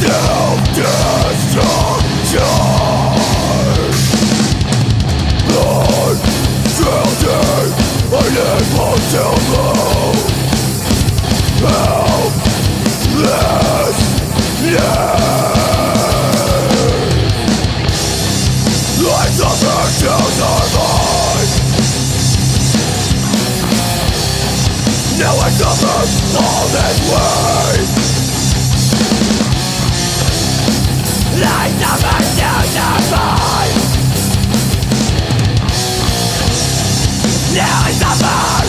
Self-destruction Blood out Yeah I suffer to survive Now I suffer all this way. I suffer to survive Now I suffer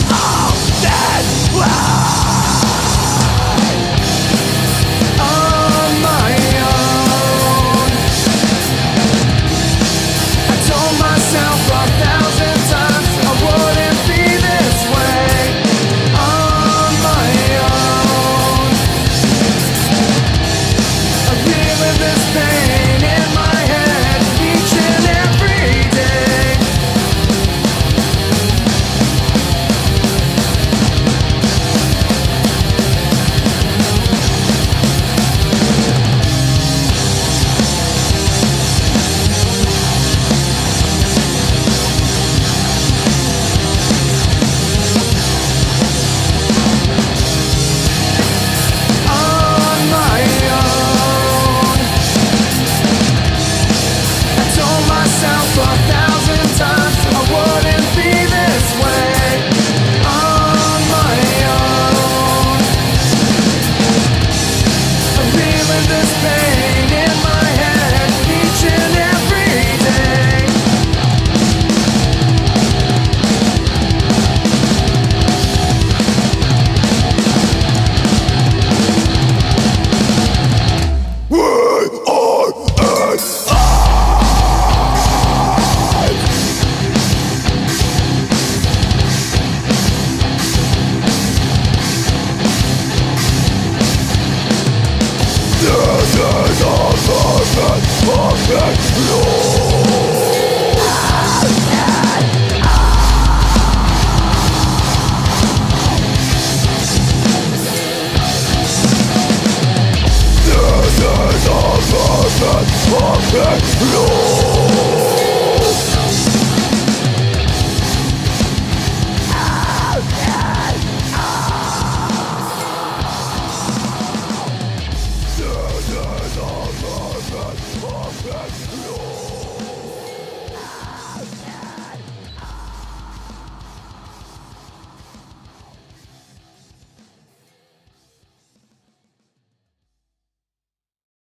thousand perfect blue.